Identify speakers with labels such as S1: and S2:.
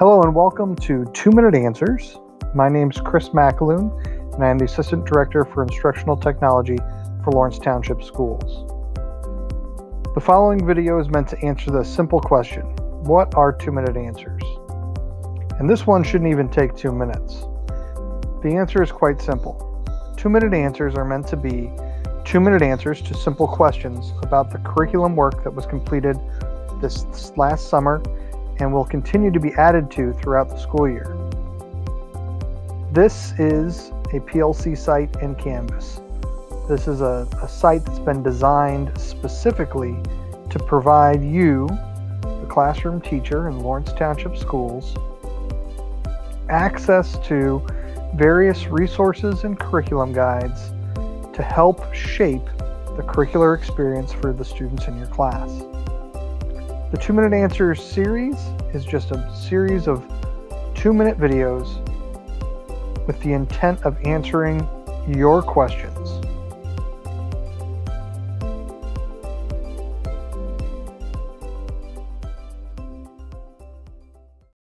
S1: Hello and welcome to Two Minute Answers. My name is Kris McAloon, and I am the Assistant Director for Instructional Technology for Lawrence Township Schools. The following video is meant to answer the simple question What are two minute answers? And this one shouldn't even take two minutes. The answer is quite simple. Two minute answers are meant to be two minute answers to simple questions about the curriculum work that was completed this last summer and will continue to be added to throughout the school year. This is a PLC site in Canvas. This is a, a site that's been designed specifically to provide you, the classroom teacher in Lawrence Township Schools, access to various resources and curriculum guides to help shape the curricular experience for the students in your class. The Two Minute Answers series is just a series of two minute videos with the intent of answering your questions.